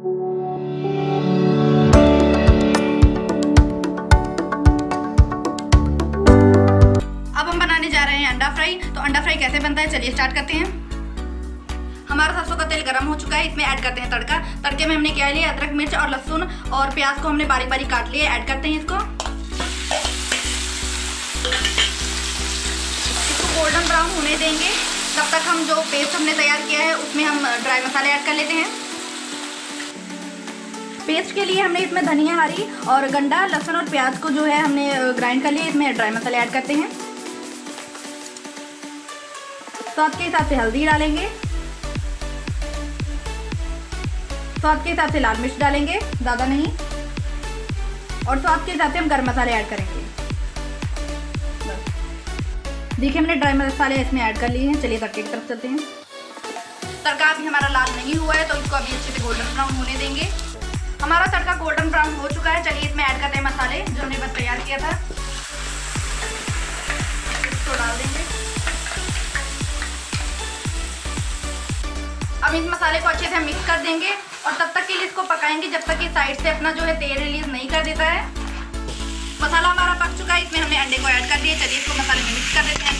अब हम बनाने जा रहे हैं अंडा फ्राई। तो अंडा फ्राई कैसे बनता है? चलिए स्टार्ट करते हैं। हमारा सरसों का तेल गर्म हो चुका है, इसमें ऐड करते हैं तड़का। तड़के में हमने क्या लिया अदरक, मिर्च और लहसुन और प्याज को हमने बारीक बारीक काट लिया ऐड करते हैं इसको। इसको गोल्डन ब्राउन होने देंगे। तब तक हम जो पेस्ट हमने तैयार किया है, उसमें हम ड्राई मसाले ऐड कर लेते हैं। पेस्ट के लिए हमने इसमें धनिया हरी और गंडा, लहसुन और प्याज को जो है हमने ग्राइंड कर लिया। इसमें ड्राई मसाले ऐड करते हैं। स्वाद के हिसाब से हल्दी डालेंगे। स्वाद के हिसाब से लाल मिर्च डालेंगे, ज़्यादा नहीं। और स्वाद के हिसाब से हम गर्म मसाले ऐड करेंगे। देखिए, हमने ड्राई मसाले इसमें ऐड कर लिए हैं। चलिए तड़के की तरफ़ चलते हैं। तड़का अभी हमारा लाल नहीं हुआ है तो इसको अभी अच्छे से गोल्डन ब्राउन होने देंगे। हमारा तड़का गोल्डन ब्राउन हो चुका है। चलिए इसमें ऐड करते हैं मसाले, जो हमने बस तैयार किया था। इसको डाल देंगे। अब इस मसाले को अच्छे से मिक्स कर देंगे और तब तक के लिए इसको पकाएँगे, जब तक कि साइड से अपना जो है तेल रिलीज़ नहीं कर देता है। मसाला हमारा पक चुका है, इसमें हमने अंडे को ऐड कर दिया चलिए इसको मसाले में मिक्स कर देते हैं।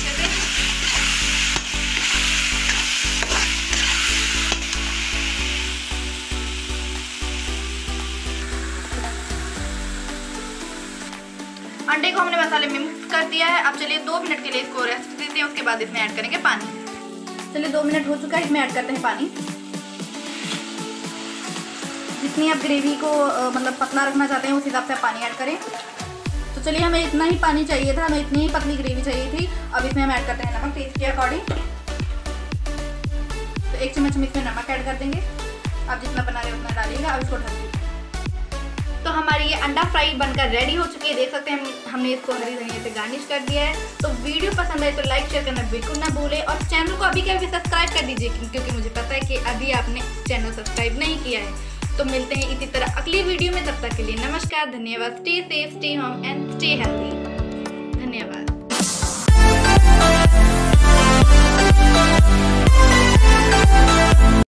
अंडे को हमने मसाले में मिक्स कर दिया है। अब चलिए दो मिनट के लिए इसको रेस्ट देते हैं, उसके बाद इसमें ऐड करेंगे पानी। चलिए दो मिनट हो चुका है, इसमें ऐड करते हैं पानी। जितनी आप ग्रेवी को मतलब पतला रखना चाहते हैं, उस हिसाब से आप पानी ऐड करें। तो चलिए हमें इतना ही पानी चाहिए था, हमें इतनी ही पतली ग्रेवी चाहिए थी। अब इसमें हम ऐड करते हैं नमक टेस्ट के अकॉर्डिंग तो एक चम्मच हम इसमें नमक ऐड कर देंगे। आप जितना बना रहे हैं उतना डालिएगा, अब इसको ढक हमारी ये अंडा फ्राई बनकर रेडी हो चुकी है। देख सकते हैं हमने इसको हरी धनिया से गार्निश कर दिया है। तो वीडियो पसंद आए तो लाइक शेयर करना बिल्कुल ना भूले और चैनल को अभी के अभी सब्सक्राइब कर दीजिए, क्योंकि मुझे पता है कि अभी आपने चैनल सब्सक्राइब नहीं किया है। तो मिलते हैं इसी तरह अगली वीडियो में, तब तक के लिए नमस्कार, धन्यवाद। Stay safe stay home and stay healthy